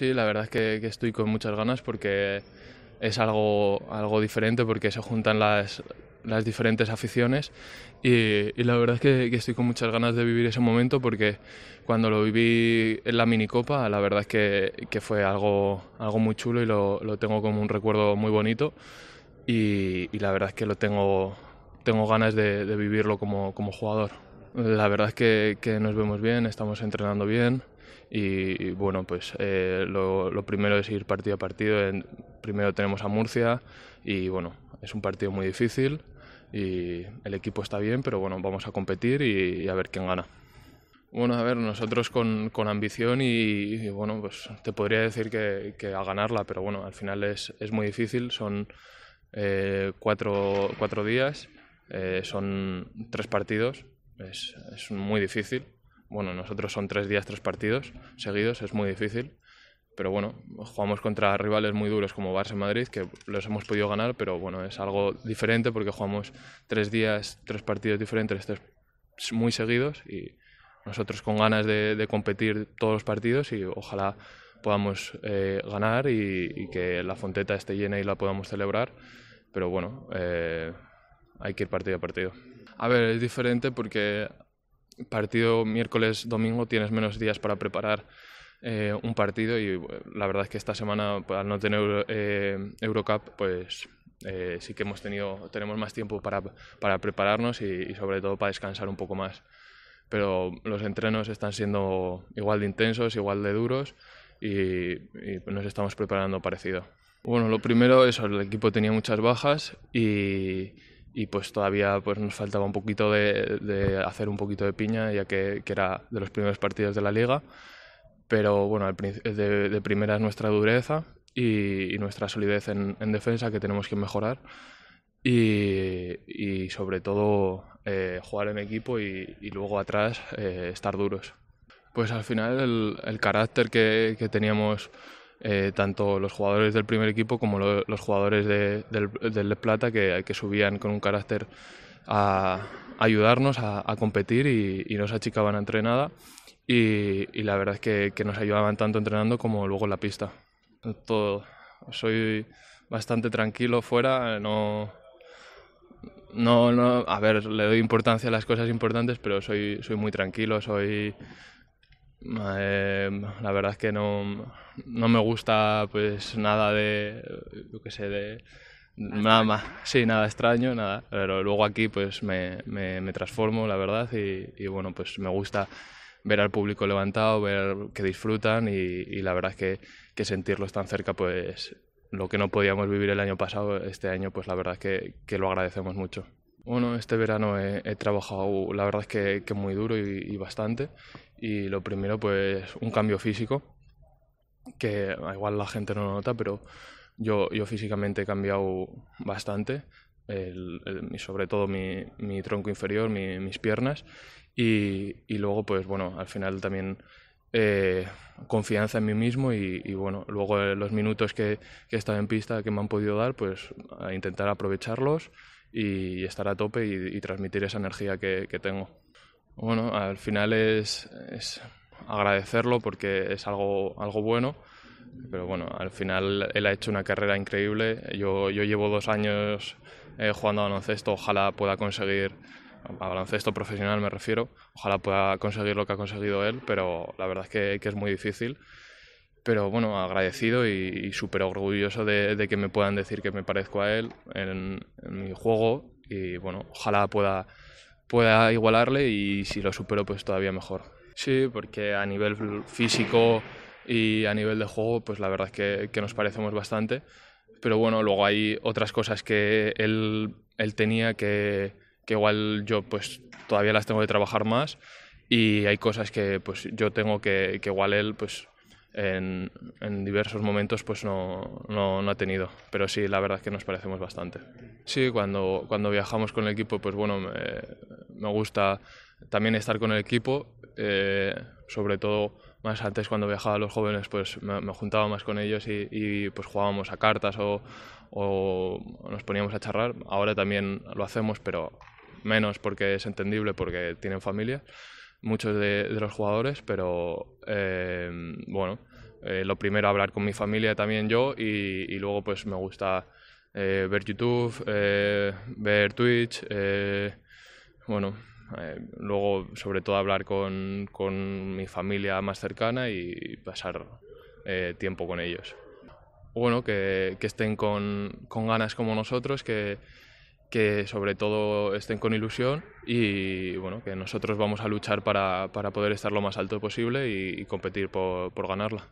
Sí, la verdad es que, estoy con muchas ganas porque es algo, algo diferente, porque se juntan las, las diferentes aficiones y, la verdad es que, estoy con muchas ganas de vivir ese momento porque cuando lo viví en la minicopa la verdad es que, que fue algo, algo muy chulo y lo, lo tengo como un recuerdo muy bonito y, y, la verdad es que lo tengo, tengo ganas de, de vivirlo como, como jugador. La verdad es que, que, nos vemos bien, estamos entrenando bien y, bueno, pues eh, lo, primero es ir partido a partido. primero tenemos a Murcia y bueno, es un partido muy difícil y el equipo está bien, pero bueno, vamos a competir y, a ver quién gana. Bueno, a ver, nosotros con, con ambición y, bueno, pues te podría decir que, que, a ganarla, pero bueno, al final es, es muy difícil, son eh, cuatro, cuatro, días, eh, son tres partidos, es, es muy difícil. Bueno, nosotros son tres días, tres partidos seguidos, es muy difícil pero bueno, jugamos contra rivales muy duros como Barça y Madrid, que los hemos podido ganar, pero bueno, es algo diferente porque jugamos tres días, tres partidos diferentes, tres muy seguidos y nosotros con ganas de, competir todos los partidos y ojalá podamos eh, ganar y, que la fonteta esté llena y la podamos celebrar, pero bueno, eh, hay que ir partido a partido. A ver, es diferente porque partido miércoles, domingo tienes menos días para preparar eh, un partido y la verdad es que esta semana pues, al no tener eh, Eurocup pues eh, sí que hemos tenido tenemos más tiempo para, para prepararnos y, sobre todo para descansar un poco más. Pero los entrenos están siendo igual de intensos igual de duros y, nos estamos preparando parecido. Bueno lo primero es el equipo tenía muchas bajas y, y pues todavía pues nos faltaba un poquito de, de, hacer un poquito de piña ya que, que era de los primeros partidos de la liga pero bueno, de, de primera es nuestra dureza y, nuestra solidez en, defensa que tenemos que mejorar y, sobre todo eh, jugar en equipo y, luego atrás eh, estar duros. Pues al final el, carácter que, teníamos eh, tanto los jugadores del primer equipo como los jugadores del, del Plata que, que subían con un carácter a, ayudarnos a, a competir y, y no se achicaban entre nada y, la verdad es que, que, nos ayudaban tanto entrenando como luego en la pista. Todo. Soy bastante tranquilo fuera, no, no, no, a ver, le doy importancia a las cosas importantes, pero soy, soy muy tranquilo, soy... Eh, la verdad es que no, no me gusta pues nada de, yo qué sé, de... Nada más, sí, nada extraño, nada, pero luego aquí pues me, me, me transformo, la verdad, y, y bueno, pues me gusta ver al público levantado, ver que disfrutan y, la verdad es que, que, sentirlos tan cerca, pues lo que no podíamos vivir el año pasado, este año, pues la verdad es que, que lo agradecemos mucho. Bueno, este verano he, trabajado, la verdad es que, que muy duro y, bastante. Y lo primero, pues un cambio físico, que igual la gente no lo nota, pero yo, yo físicamente he cambiado bastante, el, sobre todo mi, mi tronco inferior, mis piernas. Y, y, luego, pues bueno, al final también eh, confianza en mí mismo y, y, bueno, luego los minutos que, que he estado en pista que me han podido dar, pues a intentar aprovecharlos y estar a tope y, y transmitir esa energía que, que, tengo. Bueno, al final es, es, agradecerlo porque es algo, algo bueno, pero bueno, al final él ha hecho una carrera increíble. Yo, yo llevo dos años eh, jugando a baloncesto, ojalá pueda conseguir a baloncesto profesional me refiero. Ojalá pueda conseguir lo que ha conseguido él, pero la verdad es que, que es muy difícil. Pero bueno, agradecido y, súper orgulloso de, de, que me puedan decir que me parezco a él en, en, mi juego y bueno, ojalá pueda, pueda igualarle y si lo supero pues todavía mejor. Sí, porque a nivel físico y a nivel de juego pues la verdad es que, que nos parecemos bastante. Pero bueno, luego hay otras cosas que él, él tenía que, que igual yo pues todavía las tengo que trabajar más y hay cosas que pues yo tengo que, que igual él pues en, en, diversos momentos pues no, no, no, ha tenido. Pero sí, la verdad es que nos parecemos bastante. Sí, cuando, cuando viajamos con el equipo, pues bueno, me, me gusta también estar con el equipo, eh, sobre todo más antes cuando viajaba a los jóvenes, pues me, me juntaba más con ellos y, y, pues jugábamos a cartas o, o nos poníamos a charlar. Ahora también lo hacemos, pero menos porque es entendible, porque tienen familia, muchos de, los jugadores, pero eh, bueno, eh, lo primero hablar con mi familia también yo y, luego pues me gusta eh, ver YouTube, eh, ver Twitch, bueno, luego sobre todo hablar con, con, mi familia más cercana y pasar tiempo con ellos. Bueno, que, que estén con, con, ganas como nosotros, que, que sobre todo estén con ilusión y bueno, que nosotros vamos a luchar para, para poder estar lo más alto posible y, competir por, por ganarla.